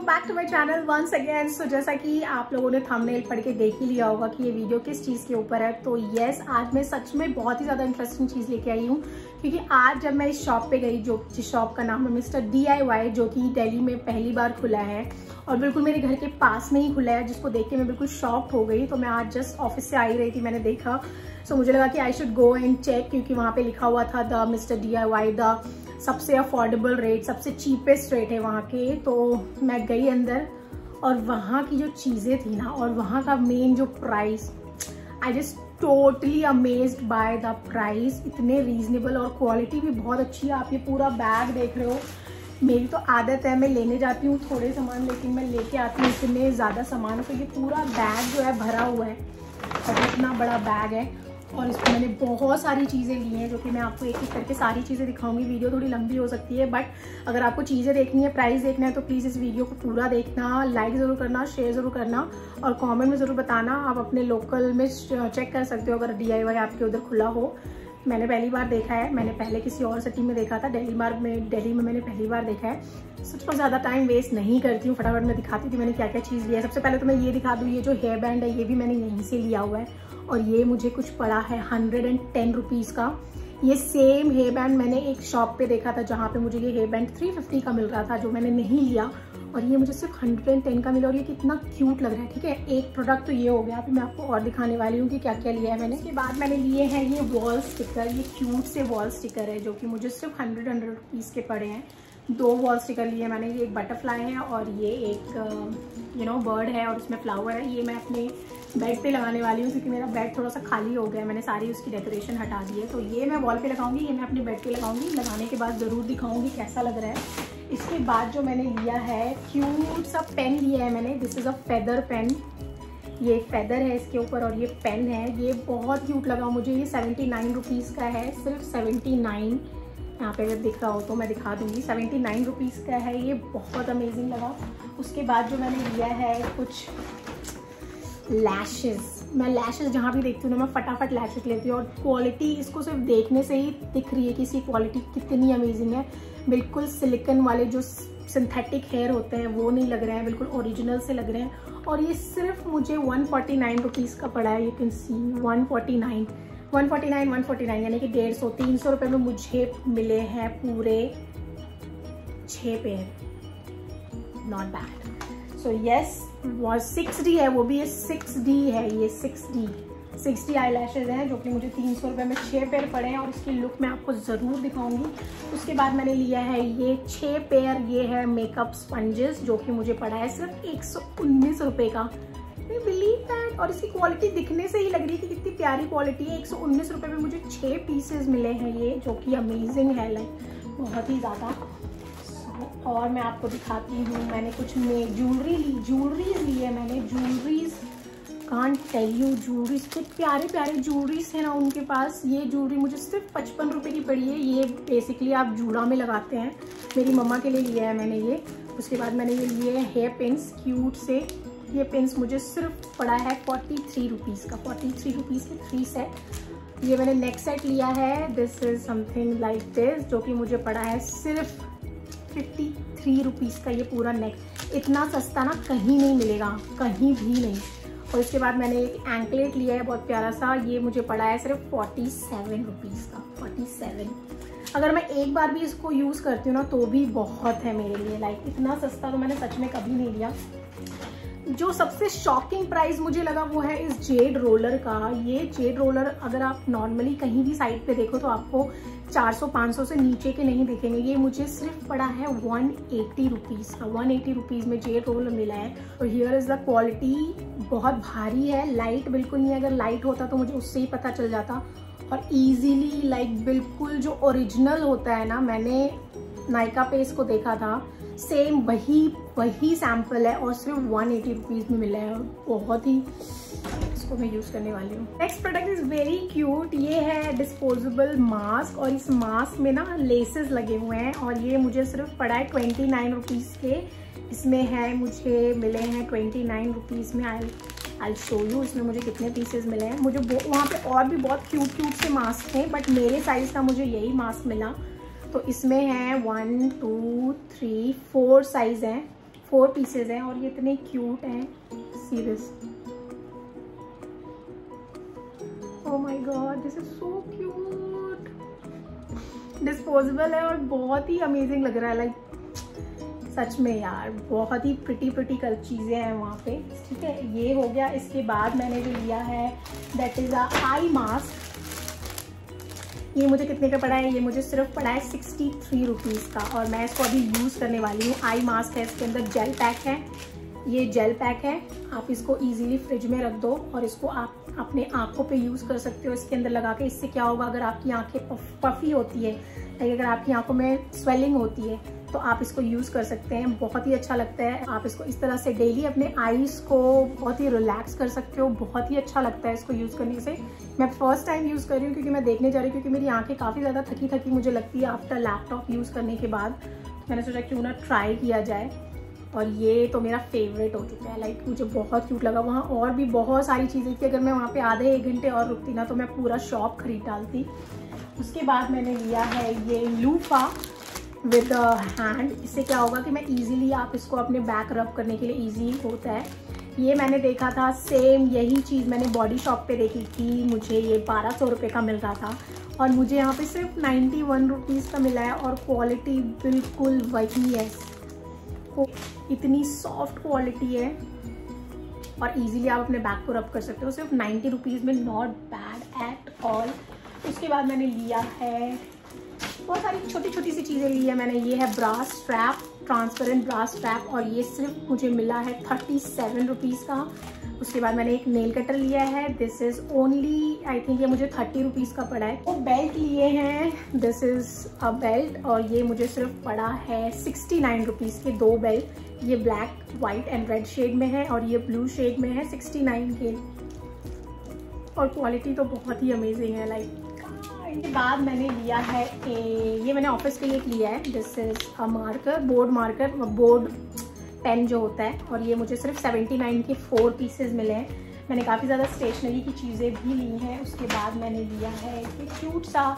Welcome back to my channel once again so जैसा कि आप लोगों ने थंबनेल पढ़ के देख ही लिया होगा कि ये वीडियो किस चीज़ के ऊपर है। तो यस आज मैं सच में बहुत ही ज़्यादा इंटरेस्टिंग चीज़ लेके आई हूँ क्योंकि आज जब मैं इस शॉप पे गई जो जिस शॉप का नाम है मिस्टर डीआईवाई जो कि दिल्ली में पहली बार खुला है और बिल्कुल मेरे घर के पास में ही खुला है जिसको देख के मैं बिल्कुल शॉक हो गई। तो मैं आज जस्ट ऑफ़िस से आई रही थी मैंने देखा। सो so, मुझे लगा कि I should go and check क्योंकि वहाँ पे लिखा हुआ था the mister D I the सबसे अफोर्डेबल रेट सबसे चीपेस्ट रेट है वहाँ के। तो मैं गई अंदर और वहाँ की जो चीज़ें थी ना, और वहाँ का मेन जो price I just totally amazed by the price इतने रीजनेबल और क्वालिटी भी बहुत अच्छी है। आप ये पूरा बैग देख रहे हो। मेरी तो आदत है, मैं लेने जाती हूँ थोड़े सामान, लेकिन मैं लेके आती हूँ इतने ज़्यादा सामान। तो ये पूरा बैग जो है, भरा हुआ है। और इतना बड़ा बैग है। और इसमें मैंने बहुत सारी चीज़ें ली हैं, जो कि मैं आपको एक एक करके सारी चीज़ें दिखाऊँगी। वीडियो थोड़ी लंबी हो सकती है बट अगर आपको चीज़ें देखनी है प्राइस देखना है तो प्लीज़ इस वीडियो को पूरा देखना लाइक ज़रूर करना शेयर ज़रूर करना और कमेंट में ज़रूर बताना। आप अपने लोकल में चेक कर सकते हो, अगर डीआईवाई आपके उधर खुला हो। मैंने पहली बार देखा है, मैंने पहले किसी और सिटी में देखा था, दिल्ली बार में, दिल्ली में मैंने पहली बार देखा है। सच में ज़्यादा टाइम वेस्ट नहीं करती हूँ, फटाफट मैं दिखाती थी मैंने क्या क्या चीज़ लिया है। सबसे पहले तो मैं ये दिखा दूँ, ये जो हेयर बैंड है, ये भी मैंने यहीं से लिया हुआ है। और ये मुझे कुछ पड़ा है हंड्रेड एंड टेन रुपीज़ का। ये सेम हेयर बैंड मैंने एक शॉप पे देखा था जहाँ पे मुझे ये हेयर बैंड थ्री फिफ्टी का मिल रहा था जो मैंने नहीं लिया। और ये मुझे सिर्फ़ हंड्रेड एंड टेन का मिला और ये कितना क्यूट लग रहा है, ठीक है? एक प्रोडक्ट तो ये हो गया। अभी मैं आपको और दिखाने वाली हूँ कि क्या क्या लिया है मैंने। इसके बाद मैंने लिए हैं ये वॉल स्टिकर ये क्यूट से वॉल स्टिकर है जो कि मुझे सिर्फ़ हंड्रेड हंड्रेड रुपीज़ के पड़े हैं। दो वॉल स्टिकर लिए मैंने ये एक बटरफ्लाई है और ये एक यू नो बर्ड है और उसमें फ्लावर है। ये मैं अपने बेड पे लगाने वाली हूँ क्योंकि मेरा बेड थोड़ा सा खाली हो गया है। मैंने सारी उसकी डेकोरेशन हटा दी है। तो ये मैं वॉल पे लगाऊँगी, ये मैं अपने बेड पे लगाऊँगी। लगाने के बाद ज़रूर दिखाऊँगी कैसा लग रहा है। इसके बाद जो मैंने लिया है क्यूट सा पेन लिया है मैंने। This is a feather pen ये एक फेदर है इसके ऊपर और ये पेन है। ये बहुत क्यूट लगा मुझे। ये सेवेंटी नाइन रुपीज़ का है। सिर्फ़ सेवेंटी नाइन यहाँ पे अगर दिख रहा हो तो मैं दिखा दूँगी। सेवेंटी नाइन रुपीज़ का है ये, बहुत अमेजिंग लगा। उसके बाद जो मैंने लिया है कुछ लैशेस मैं लैशेस जहाँ भी देखती हूँ ना, मैं फटाफट लैशेस लेती हूँ। और क्वालिटी इसको सिर्फ़ देखने से ही दिख रही है कि इसकी क्वालिटी कितनी अमेजिंग है। बिल्कुल सिलिकन वाले जो सिंथेटिक हेयर होते हैं, वो नहीं लग रहे हैं, बिल्कुल ओरिजिनल से लग रहे हैं। और ये सिर्फ़ मुझे वन फोर्टी नाइन रुपीज़ का पड़ा है you can see one forty nine one forty nine one forty nine यानी कि डेढ़ सौ, तीन सौ रुपये में मुझे मिले हैं पूरे छः pair not bad so yes six D है, वो भी ये सिक्स डी है, ये six D sixty eye lashes हैं जो कि मुझे तीन सौ रुपये में छः पेयर पड़े हैं और इसकी लुक मैं आपको ज़रूर दिखाऊँगी। उसके बाद मैंने लिया है ये छः पेयर ये है मेकअप स्पंजेस जो कि मुझे पड़ा है सिर्फ़ एक सौ उन्नीस रुपये का। बिलीव दैट और इसकी क्वालिटी दिखने से ही लग रही कि कितनी प्यारी क्वालिटी है। एक सौ उन्नीस रुपये में मुझे छः पीसेज मिले हैं ये, जो कि अमेजिंग है लाइक बहुत ही ज़्यादा। और मैं आपको दिखाती हूँ, मैंने कुछ में ज्वेलरी ली ज्वेलरीज ली है मैंने। Jewelleries can tell you jewelleries इतने प्यारे प्यारे ज्वेलरीज हैं ना उनके पास। ये ज्वेलरी मुझे सिर्फ़ पचपन रुपये की पड़ी है। ये बेसिकली आप जूड़ा में लगाते हैं। मेरी मम्मा के लिए लिया है मैंने ये। उसके बाद मैंने ये लिए है हेयर पिंस क्यूट से। ये पिंस मुझे सिर्फ़ पड़ा है फोर्टी थ्री रुपीज़ का। फोर्टी थ्री रुपीज़ के थ्री सेट ये मैंने नेक सेट लिया है। This is something like this जो कि मुझे पड़ा है सिर्फ़ फिफ्टी थ्री रुपीज़ का ये पूरा नेक इतना सस्ता ना कहीं नहीं मिलेगा, कहीं भी नहीं। और इसके बाद मैंने एक एंकलेट लिया है, बहुत प्यारा सा। ये मुझे पड़ा है सिर्फ़ फोर्टी सेवन रुपीज़ का। फोर्टी सेवन अगर मैं एक बार भी इसको यूज़ करती हूँ ना तो भी बहुत है मेरे लिए। लाइक इतना सस्ता तो मैंने सच में कभी नहीं लिया। जो सबसे शॉकिंग प्राइस मुझे लगा वो है इस जेड रोलर का। ये जेड रोलर अगर आप नॉर्मली कहीं भी साइड पे देखो तो आपको 400-500 से नीचे के नहीं दिखेंगे। ये मुझे सिर्फ़ पड़ा है 180 एटी रुपीज़ का। 180 एटी रुपीज़ में जेड रोलर मिला है। और हियर इज़ द क्वालिटी बहुत भारी है। लाइट बिल्कुल नहीं अगर लाइट होता तो मुझे उससे ही पता चल जाता। और ईजीली लाइक बिल्कुल जो ओरिजिनल होता है ना, मैंने नायका पे इसको देखा था। सेम वही वही सैंपल है और सिर्फ़ वन एटी रुपीज़ में मिला है। और बहुत ही इसको मैं यूज़ करने वाली हूँ। Next product is very cute ये है डिस्पोजेबल मास्क और इस मास्क में ना लेसेस लगे हुए हैं और ये मुझे सिर्फ़ पड़ा है ट्वेंटी नाइन रुपीज़ के। इसमें है, मुझे मिले हैं ट्वेंटी नाइन रुपीज़ में। आई आई शो यू इसमें मुझे कितने पीसेज मिले हैं। मुझे वहाँ पे और भी बहुत क्यूट क्यूट से मास्क थे बट मेरे साइज़ का मुझे यही मास्क मिला। तो इसमें है one two three four size हैं फोर पीसेज हैं और ये इतने क्यूट हैं see this oh my God this is so cute disposable है और बहुत ही अमेजिंग लग रहा है लाइक सच में यार, बहुत ही प्रिटी प्रिटी कल चीज़ें हैं वहाँ पे। ठीक है, ये हो गया, इसके बाद मैंने जो लिया है that is a eye mask ये मुझे कितने का पड़ा है? ये मुझे सिर्फ़ पड़ा है सिक्सटी थ्री रुपीज़ का और मैं इसको अभी यूज़ करने वाली हूँ। आई मास्क है, इसके अंदर जेल पैक है। ये जेल पैक है। आप इसको इजीली फ्रिज में रख दो और इसको आप अपने आँखों पे यूज़ कर सकते हो इसके अंदर लगा के। इससे क्या होगा, अगर आपकी आँखें पफी होती है अगर आपकी आँखों में स्वेलिंग होती है तो आप इसको यूज़ कर सकते हैं, बहुत ही अच्छा लगता है। आप इसको इस तरह से डेली अपने आईज को बहुत ही रिलैक्स कर सकते हो, बहुत ही अच्छा लगता है इसको यूज़ करने से। मैं फ़र्स्ट टाइम यूज़ कर रही हूँ क्योंकि मैं देखने जा रही हूँ क्योंकि मेरी आँखें काफ़ी ज़्यादा थकी थकी मुझे लगती है आफ्टर लैपटॉप यूज़ करने के बाद। मैंने सोचा क्यों ना ट्राई किया जाए। और ये तो मेरा फेवरेट हो चुका है। लाइक मुझे बहुत क्यूट लगा। वहाँ और भी बहुत सारी चीज़ें थी। अगर मैं वहाँ पे आधे एक घंटे और रुकती ना तो मैं पूरा शॉप खरीद डालती। उसके बाद मैंने लिया है ये लूफा। विद हैंड इससे क्या होगा कि मैं इजीली आप इसको अपने बैक रब करने के लिए इजी होता है। ये मैंने देखा था सेम यही चीज़ मैंने बॉडी शॉप पे देखी थी, मुझे ये बारह सौ रुपये का मिल रहा था। और मुझे यहाँ पे सिर्फ़ नाइन्टी वन रुपीज़ का मिला है और क्वालिटी बिल्कुल वही है। इतनी सॉफ्ट क्वालिटी है। और इजीली आप अपने बैक को रब कर सकते हो, सिर्फ़ नाइन्टी रुपीज़ में नॉट बैड एट ऑल उसके बाद मैंने लिया है बहुत सारी छोटी छोटी सी चीज़ें ली है मैंने। ये है bras strap transparent bras strap और ये सिर्फ़ मुझे मिला है थर्टी सेवन रुपीज़ का। उसके बाद मैंने एक नेल कटर लिया है। This is only I think ये मुझे थर्टी रुपीज़ का पड़ा है। वो बेल्ट लिए हैं। दिस इज़ अ बेल्ट और ये मुझे सिर्फ़ पड़ा है सिक्सटी नाइन रुपीज़ के दो बेल्ट ये black white and red shade में है और ये ब्लू शेड में है सिक्सटी नाइन के। और क्वालिटी तो बहुत ही अमेजिंग है लाइक इसके बाद मैंने लिया है ए, ये मैंने ऑफ़िस के लिए लिया है। This is a marker board marker board pen जो होता है। और ये मुझे सिर्फ़ 79 के फोर पीसेज मिले हैं। मैंने काफ़ी ज़्यादा स्टेशनरी की चीज़ें भी ली हैं। उसके बाद मैंने लिया है ये क्यूट सा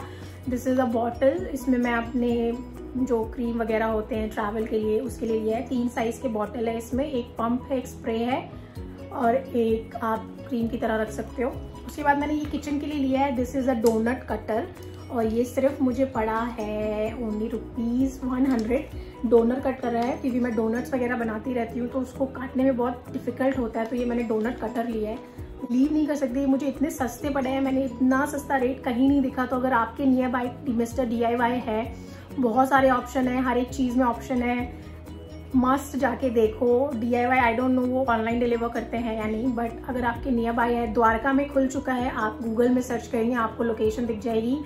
दिस इज़ अ बॉटल इसमें मैं अपने जो क्रीम वगैरह होते हैं ट्रैवल के लिए उसके लिए लिया है। तीन साइज़ के बॉटल है इसमें। एक पम्प है एक स्प्रे है। और एक आप क्रीम की तरह रख सकते हो। उसके बाद मैंने ये किचन के लिए लिया है। This is a donut cutter और ये सिर्फ़ मुझे पड़ा है only rupees one hundred donut cutter है क्योंकि मैं डोनट्स वगैरह बनाती रहती हूँ तो उसको काटने में बहुत डिफ़िकल्ट होता है तो ये मैंने डोनट कटर लिया है। लीव नहीं कर सकती, मुझे इतने सस्ते पड़े हैं, मैंने इतना सस्ता रेट कहीं नहीं दिखा तो अगर आपके नियर बाई मिस्टर डी है, बहुत सारे ऑप्शन है, हर एक चीज़ में ऑप्शन है। मस्ट जाके देखो। D I Y I don't know वो ऑनलाइन डिलीवर करते हैं या नहीं बट अगर आपके नियर बाई है द्वारका में खुल चुका है आप गूगल में सर्च करेंगे आपको लोकेशन दिख जाएगी।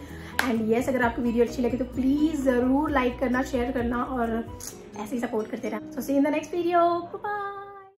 एंड येस yes, अगर आपको वीडियो अच्छी लगी तो प्लीज़ ज़रूर लाइक करना शेयर करना और ऐसे ही सपोर्ट करते रहना। So see in the next video bye